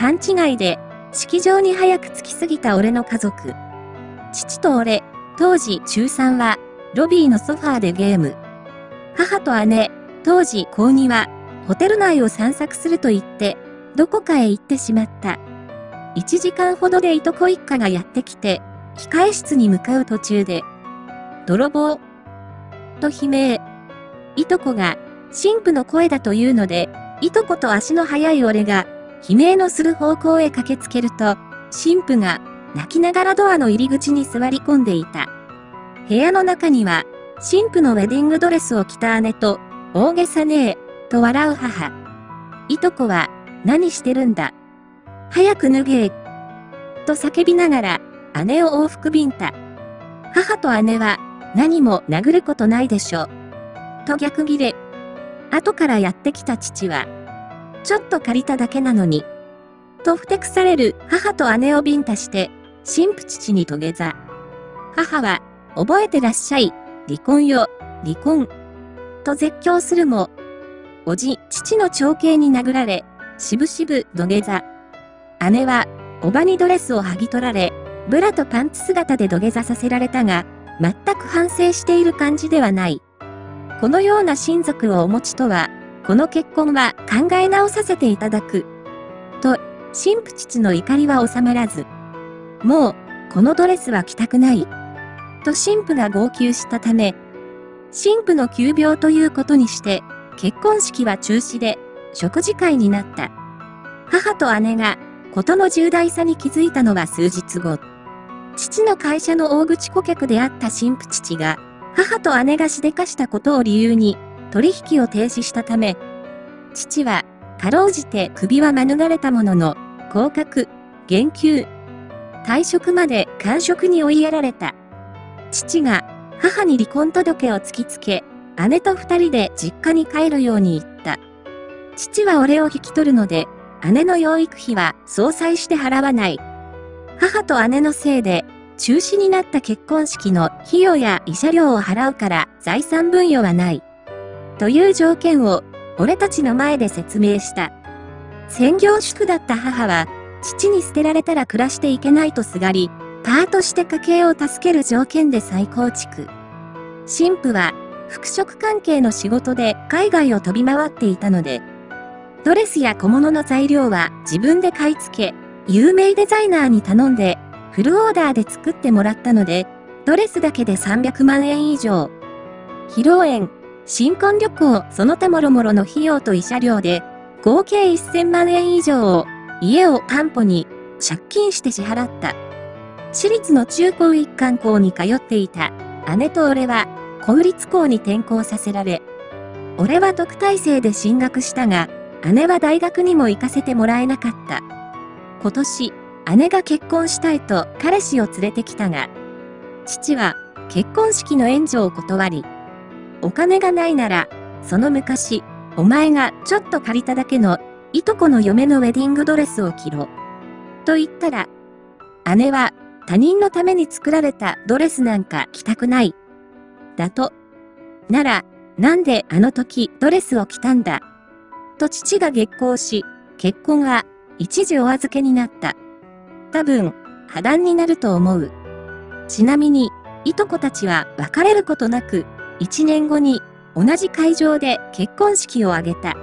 勘違いで、式場に早く着きすぎた俺の家族。父と俺、当時中3は、ロビーのソファーでゲーム。母と姉、当時高2は、ホテル内を散策すると言って、どこかへ行ってしまった。1時間ほどでいとこ一家がやってきて、控え室に向かう途中で、泥棒と悲鳴。いとこが、神父の声だというので、いとこと足の速い俺が、悲鳴のする方向へ駆けつけると、神父が、泣きながらドアの入り口に座り込んでいた。部屋の中には、神父のウェディングドレスを着た姉と、大げさねえ、と笑う母。いとこは、何してるんだ。早く脱げえと叫びながら、姉を往復ビンタ。母と姉は、何も殴ることないでしょう。と逆ギレ。後からやってきた父は、ちょっと借りただけなのに。とふてくされる母と姉をビンタして、神父父に土下座。母は、覚えてらっしゃい、離婚よ、離婚。と絶叫するも、おじ、父の長兄に殴られ、しぶしぶ土下座。姉は、おばにドレスを剥ぎ取られ、ブラとパンツ姿で土下座させられたが、全く反省している感じではない。このような親族をお持ちとは、この結婚は考え直させていただく。と、神父父の怒りは収まらず、もう、このドレスは着たくない。と神父が号泣したため、神父の急病ということにして、結婚式は中止で、食事会になった。母と姉が、ことの重大さに気づいたのは数日後。父の会社の大口顧客であった神父父が、母と姉がしでかしたことを理由に、取引を停止したため、父は、かろうじて首は免れたものの、降格、減給、退職まで官職に追いやられた。父が、母に離婚届を突きつけ、姉と二人で実家に帰るように言った。父は俺を引き取るので、姉の養育費は相殺して払わない。母と姉のせいで、中止になった結婚式の費用や慰謝料を払うから財産分与はない。という条件を、俺たちの前で説明した。専業主婦だった母は、父に捨てられたら暮らしていけないとすがり、パートして家計を助ける条件で再構築。神父は、服飾関係の仕事で海外を飛び回っていたので、ドレスや小物の材料は自分で買い付け、有名デザイナーに頼んで、フルオーダーで作ってもらったので、ドレスだけで300万円以上。披露宴、新婚旅行、その他もろもろの費用と慰謝料で、合計1000万円以上を、家を担保に、借金して支払った。私立の中高一貫校に通っていた、姉と俺は、公立校に転校させられ、俺は特待生で進学したが、姉は大学にも行かせてもらえなかった。今年、姉が結婚したいと彼氏を連れてきたが、父は結婚式の援助を断り、お金がないなら、その昔、お前がちょっと借りただけの、いとこの嫁のウェディングドレスを着ろ。と言ったら、姉は他人のために作られたドレスなんか着たくない。だと。なら、なんであの時ドレスを着たんだ？と父が激高し、結婚は一時お預けになった。多分、破談になると思う。ちなみに、いとこたちは別れることなく、1年後に同じ会場で結婚式を挙げた。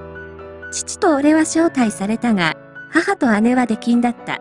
父と俺は招待されたが、母と姉は出禁だった。